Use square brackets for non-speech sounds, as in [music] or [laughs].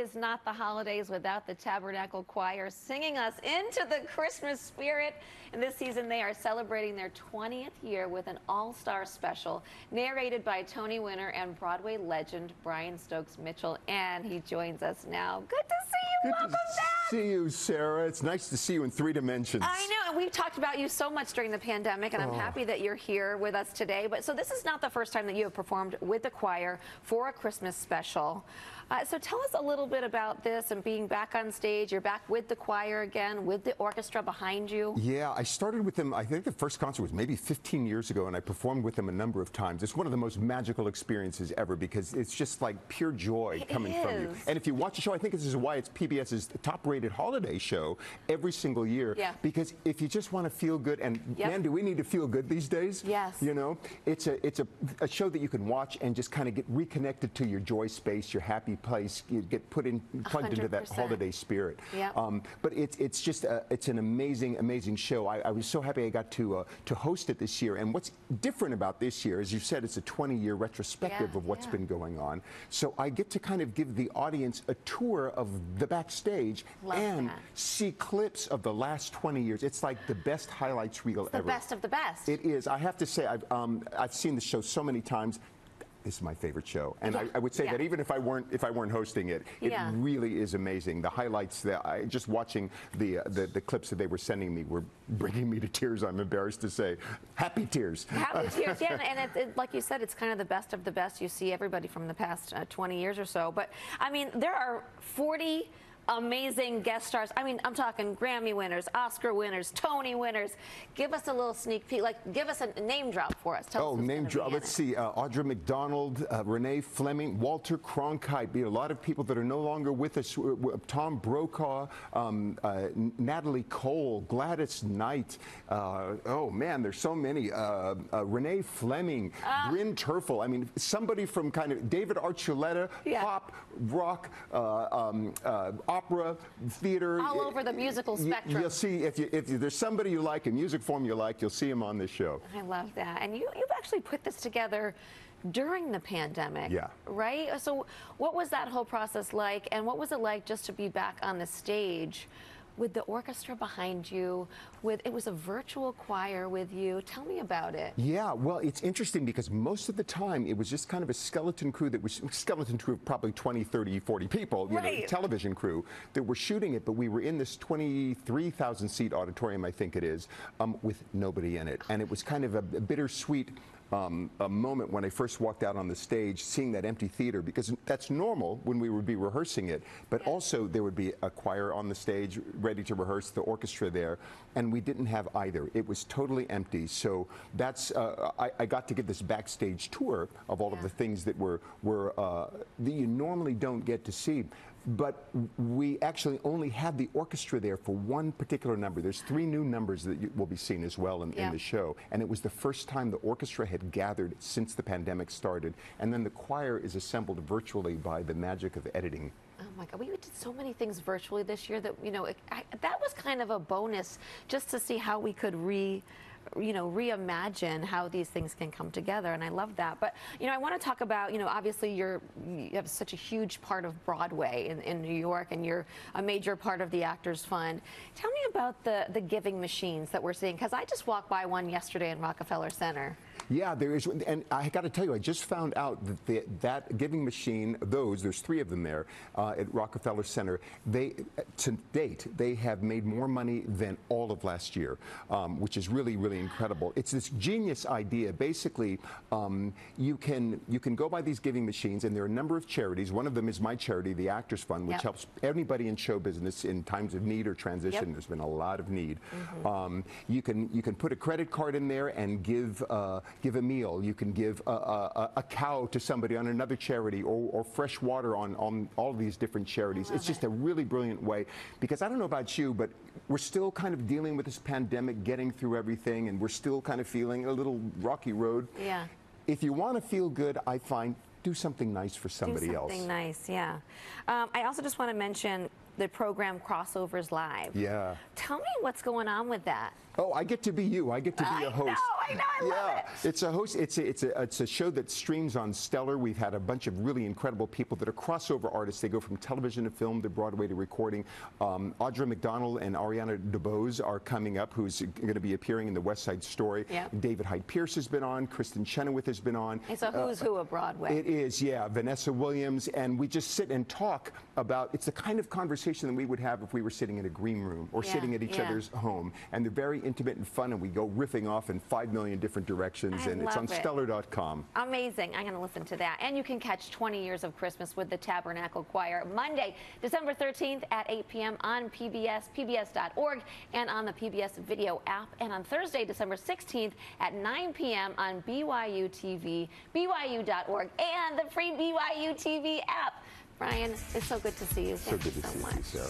is not the holidays without the Tabernacle Choir singing us into the Christmas spirit. And this season, they are celebrating their 20th year with an all star special narrated by Tony winner and Broadway legend Brian Stokes Mitchell. And he joins us now. Good to see you. Good Welcome to back. see you, Sara. It's nice to see you in three dimensions. I know, we've talked about you so much during the pandemic, and I'm happy that you're here with us today. But so this is not the first time that you have performed with the choir for a Christmas special. Uh, so tell us a little bit about this and being back on stage. You're back with the choir again, with the orchestra behind you. Yeah, I started with them. I think the first concert was maybe 15 years ago, and I performed with them a number of times. It's one of the most magical experiences ever because it's just like pure joy It coming from you. is. And if you watch the show, I think this is why it's PBS's top-rated holiday show every single year. Yeah. Because if you just want to feel good, and Yep. man, do we need to feel good these days? Yes. You know, it's a it's a, a show that you can watch and just kind of get reconnected to your joy space, your happy place. You get put in plugged into that holiday spirit. Yep. Um, but it's it's just a, it's an amazing amazing show. I, I was so happy I got to uh, to host it this year. And what's different about this year, as you said, it's a 20 year retrospective Yeah, of what's yeah. been going on. So I get to kind of give the audience a tour of the backstage Love and that. see clips of the last 20 years. It's like the best highlights reel The ever. The best of the best. It is. I have to say, I've, um, I've seen the show so many times. This is my favorite show, and I, Yeah, I would say yeah. that even if I weren't if I weren't hosting it, it Yeah. really is amazing. The highlights that I just watching the, uh, the the clips that they were sending me were bringing me to tears. I'm embarrassed to say, happy tears. Happy [laughs] tears, yeah, and it, it, like you said, it's kind of the best of the best. You see everybody from the past uh, 20 years or so. But I mean, there are 40 amazing guest stars. I mean, I'm talking Grammy winners, Oscar winners, Tony winners. Give us a little sneak peek. Like, give us a name drop for us. Tell Oh, us name drop. Let's see. Uh, Audra McDonald, uh, Renee Fleming, Walter Cronkite. Be a lot of people that are no longer with us. Tom Brokaw, um, uh, Natalie Cole, Gladys Knight. Uh, oh man, there's so many. Uh, uh, Renee Fleming, Ah. Bryn Terfel. I mean, somebody from kind of David Archuleta, Yeah. pop, rock, uh, um, uh, opera, theater. All over the musical spectrum. You'll see if, you, if you, there's somebody you like, a music form you like, you'll see him on this show. I love that. And you, you've actually put this together during the pandemic. Yeah. Right? So, what was that whole process like? And what was it like just to be back on the stage with the orchestra behind you? With It was a virtual choir with you. Tell me about it. Yeah, well, it's interesting because most of the time it was just kind of a skeleton crew that was skeleton crew of probably 20, 30, 40 people, you know, Right. television crew that were shooting it, but we were in this 23,000 seat auditorium, I think it is, um, with nobody in it. And it was kind of a, a bittersweet um, a moment when I first walked out on the stage, seeing that empty theater, because that's normal when we would be rehearsing it, but also there would be a choir on the stage ready to rehearse, the orchestra there, and we didn't have either. It was totally empty. So that's uh, I, I got to get this backstage tour of all of the things that were were uh, that you normally don't get to see. But we actually only had the orchestra there for one particular number. There's three new numbers that you, will be seen as well in, Yeah. in the show. And it was the first time the orchestra had gathered since the pandemic started. And then the choir is assembled virtually by the magic of editing. Oh my God, we did so many things virtually this year that, you know, it, I, that was kind of a bonus just to see how we could re, you know, reimagine how these things can come together. And I love that. But, you know, I want to talk about, you know, obviously you're, you have such a huge part of Broadway in, in New York and you're a major part of the Actors Fund. Tell me about the, the giving machines that we're seeing, because I just walked by one yesterday in Rockefeller Center. Yeah, there is, and I got to tell you, I just found out that the, that giving machine, those, there's three of them there uh, at Rockefeller Center. They, to date, they have made more money than all of last year, um, which is really, really incredible. It's this genius idea. Basically, um, you can you can go by these giving machines, and there are a number of charities. One of them is my charity, the Actors Fund, which Yep. helps anybody in show business in times of need or transition. Yep. There's been a lot of need. Um, you can you can put a credit card in there and give uh, give a meal. You can give a, a, a- cow to somebody on another charity, or, or fresh water on on all these different charities. It's just a really brilliant way because I don't know about you, but we're still kind of dealing with this pandemic, getting through everything, and we're still kind of feeling a little rocky road. Yeah. If you want to feel good, I find do something nice for somebody Do else. something nice, yeah. Um, I also just want to mention the program Crossovers Live. Yeah. Tell me what's going on with that. Oh, I get to be you. I get to be I a host. know, I know, I yeah, love it. it's a host. It's a, it's a it's a show that streams on Stellar. We've had a bunch of really incredible people that are crossover artists. They go from television to film to Broadway to recording. Um, Audra McDonald and Ariana DeBose are coming up, who's going to be appearing in the West Side Story. Yeah. David Hyde Pierce has been on. Kristin Chenoweth has been on. It's a who's who of Broadway. It is, yeah. Vanessa Williams, and we just sit and talk about. It's the kind of conversation that we would have if we were sitting in a green room or Yeah, sitting at each yeah. other's home. And they're very intimate and fun, and we go riffing off in five million different directions. I and it's on it. Stellar.com. Amazing. I'm going to listen to that. And you can catch 20 Years of Christmas with the Tabernacle Choir Monday, December 13th at 8 p.m. on PBS, PBS.org, and on the PBS video app. And on Thursday, December 16th at 9 p.m. on BYU TV, BYU.org, and the free BYU TV app. Brian, it's so good to see you. So Thank good you to so see much. you, Sara.